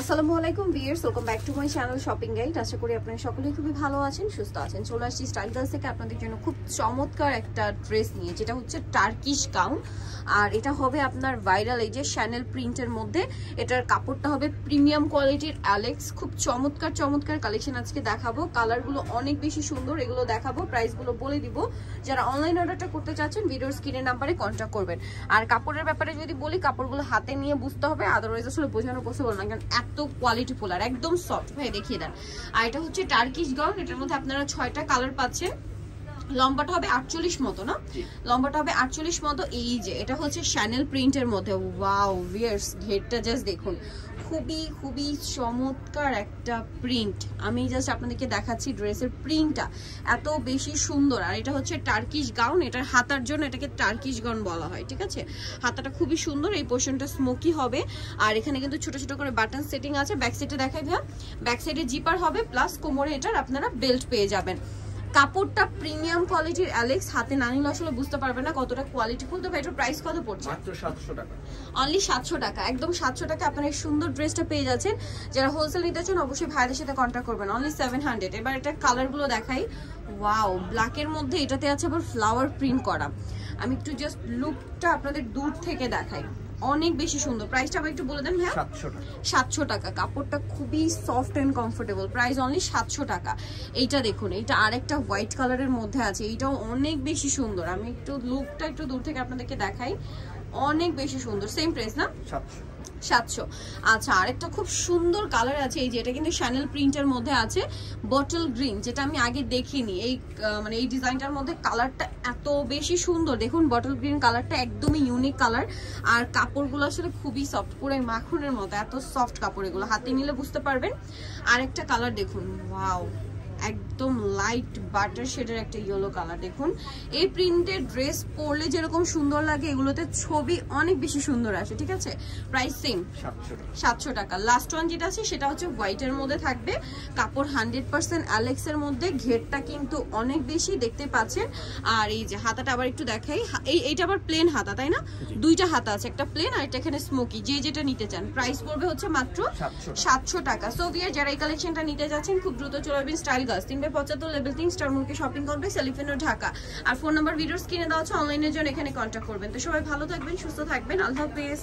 আসসালামু আলাইকুম viewers welcome back to my channel shopping guide. আশা করি আপনারা সকলেই খুবই ভালো আছেন, সুস্থ আছেন। চলে আসছি স্টাইল গার্লস থেকে আপনাদের জন্য খুব চমৎকার একটা ড্রেস নিয়ে, যেটা হচ্ছে টার্কিশ গাউন। আর এটা হবে আপনার ভাইরাল, এই যে শ্যানেল প্রিন্টের মধ্যে। এটার কাপড়টা হবে প্রিমিয়াম কোয়ালিটির অ্যালেক্স খুব চমৎকার চমৎকার কালেকশন আজকে দেখাবো। কালারগুলো অনেক বেশি সুন্দর, এগুলো দেখাবো প্রাইসগুলো বলে দিব। যারা অনলাইন অর্ডারটা করতে চাচ্ছেন, ভিডিওর স্ক্রিনের নাম্বারে কন্ট্যাক্ট করবেন। আর কাপড়ের ব্যাপারে যদি বলি, কাপড়গুলো হাতে নিয়ে বুঝতে হবে আদারওয়াইজ আসলে বোঝানো পসিবল না। কারণ এত কোয়ালিটি পোলার একদম সফট ভাই দেখিয়ে দেন। আর এটা হচ্ছে টার্কিশ গাউন এটার মধ্যে আপনারা ছয়টা কালার পাচ্ছেন। লম্বাটা হবে আটচল্লিশ মতো না? লম্বাটা হবে আটচল্লিশ মতো এই যে এটা হচ্ছে শ্যানেল প্রিন্টের মধ্যে। ওয়াও ভিয়ার্স ঘেরটা জাস্ট দেখুন। খুবই খুবই চমৎকার একটা প্রিন্ট আমি জাস্ট আপনাদেরকে দেখাচ্ছি ড্রেসের প্রিন্টটা এত বেশি সুন্দর। আর এটা হচ্ছে টার্কিশ গাউন এটার হাতার জন্য এটাকে টার্কিশ গাউন বলা হয়, ঠিক আছে? হাতাটা খুবই সুন্দর, এই পোর্শনটা স্মোকি হবে। আর এখানে কিন্তু ছোট ছোট করে বাটন সেটিং আছে। ব্যাক সাইডে দেখাই ভাইয়া। ব্যাক সাইডে জিপার হবে প্লাস কোমরে এটার আপনারা বেল্ট পেয়ে যাবেন। কাপড়টা প্রিমিয়াম কোয়ালিটির অ্যালেক্স হাতে না নিলে আসলে বুঝতে পারবে না কতটা কোয়ালিটি ফুল। তো এটার প্রাইস কত পড়ছে? মাত্র সাতশো টাকা। অনলি সাতশো টাকা একদম সাতশো টাকা আপনারা এই সুন্দর ড্রেসটা পেয়ে যাচ্ছেন। যারা হোলসেল নিতে চান অবশ্যই ভাইদের সাথে কন্ট্যাক্ট করবেন। অনলি সেভেন হান্ড্রেড এবার এটা কালারগুলো দেখাই। ওয়াও ব্ল্যাকের মধ্যে এটাতে আছে আবার ফ্লাওয়ার প্রিন্ট করা। আমি একটু জাস্ট লুকটা আপনাদের দূর থেকে দেখাই। অনেক বেশি সুন্দর। প্রাইসটা আবার একটু বলে দেন হ্যাঁ সাতশো টাকা। কাপড়টা খুবই soft and comfortable price only সাতশো টাকা। এইটা দেখুন এইটা আরেকটা হোয়াইট কালারের মধ্যে আছে। এইটাও অনেক বেশি সুন্দর। আমি একটু লুকটা একটু দূর থেকে আপনাদেরকে দেখাই। অনেক বেশি সুন্দর। সেম প্রাইস না? সাতশো। সাতশো। আচ্ছা আরেকটা খুব সুন্দর কালার আছে এই যে, এটা কিন্তু শ্যানেল প্রিন্টের মধ্যে আছে বটল গ্রিন যেটা আমি আগে দেখিনি। এই মানে এই ডিজাইনটার মধ্যে কালারটা এত বেশি সুন্দর। দেখুন বটল গ্রিন কালারটা একদমই ইউনিক কালার আর কাপড়গুলো আসলে খুবই সফট পুরো মাখনের মতো, এত সফট কাপড় এগুলো। হাতে নিলে বুঝতে পারবেন। আরেকটা কালার দেখুন ওয়াও একদম লাইট বাটার শেডের একটা ইয়েলো কালার দেখুন। এই প্রিন্টের ড্রেস পরলে যেরকম সুন্দর লাগে এগুলোতে ছবি অনেক বেশি সুন্দর আসে ঠিক আছে? প্রাইস সেম সাতশো টাকা। লাস্ট ওয়ান যেটা আছে সেটা হচ্ছে হোয়াইটের মধ্যে থাকবে। কাপড় হান্ড্রেড পার্সেন্ট অ্যালেক্সের মধ্যে ঘেরটা কিন্তু অনেক বেশি দেখতে পাচ্ছেন। আর এই যে হাতাটা আবার একটু দেখাই। এই এইটা আবার প্লেন হাতা তাই না? দুইটা হাতা আছে একটা প্লেন আর এটা এখানে স্মোকি যে যেটা নিতে চান। প্রাইস পড়বে হচ্ছে মাত্র সাতশো টাকা। সাতশো টাকা। সো বিয়ার যারা এই কালেকশনটা নিতে যাচ্ছেন খুব দ্রুত চলে আসবেন। স্টাইল গাছ তিনবে পঁচাত্তর লেভেল, তিন স্টার মুখে শপিং কমপ্লেক্স, এলিফেন্ট ঢাকা। আর ফোন নাম্বার ভিডিওস কিনে দেওয়া হচ্ছে অনলাইনের জন্য এখানে কন্ট্যাক্ট করবেন। তো সবাই ভালো থাকবেন, সুস্থ থাকবেন। আল্লাহ হাফেজ।